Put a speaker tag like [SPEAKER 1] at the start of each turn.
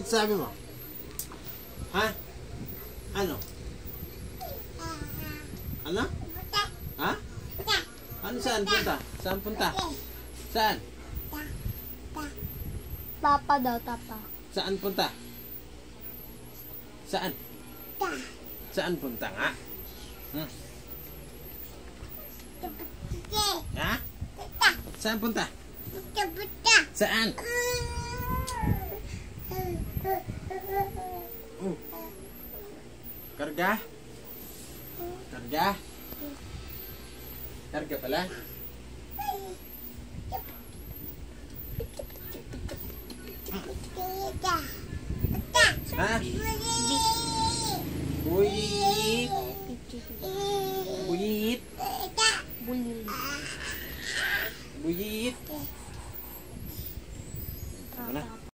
[SPEAKER 1] Sabi mo? Ha? Ano? Ano? Ha? Ano saan punta? Saan punta? Saan?
[SPEAKER 2] Tapa daw, tapa.
[SPEAKER 1] Saan punta? Saan? Saan punta nga? Hmm. Ha? Saan punta? Saan? Oh. Kerja. Kerja. Kerja pala. Buyit. Buyit. Buyit. Mana?